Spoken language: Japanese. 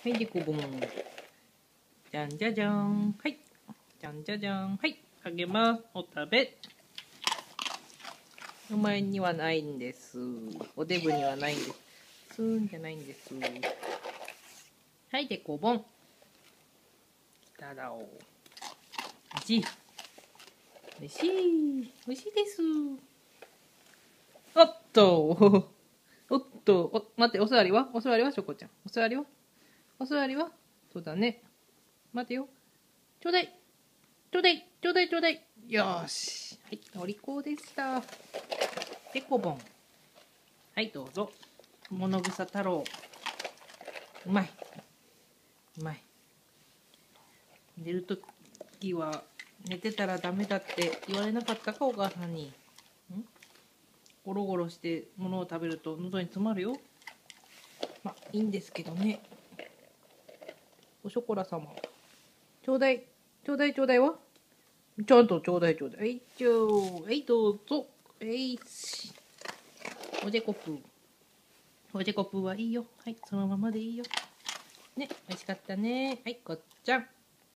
はい、でこぼん。じゃんじゃじゃん。はい。じゃんじゃじゃん。はい。あげます。お食べ。お前にはないんです。おデブにはないんです。すーんじゃないんです。はい、でこぼん。きただお。おいしい。おいしい。おいしいです。おっと。おっと。お、待って、お座りは？お座りはしょこちゃん。お座りは？お座りは？そうだね。待てよ。ちょうだい。ちょうだい。ちょうだい、ちょうだい。よし。はい、お利口でした。でこぼん。はい、どうぞ。物草太郎。うまい。うまい。寝るときは寝てたらダメだって言われなかったかお母さんに。ん？ゴロゴロして物を食べると喉に詰まるよ。まあいいんですけどね。おショコラ様。ちょうだい。ちょうだいちょうだいは？ちゃんとちょうだいちょうだい。はい、ちょう。はい、どうぞ。はいし。おでこぷー。おでこぷーはいいよ。はい、そのままでいいよ。ね、美味しかったね。はい、こっちゃん。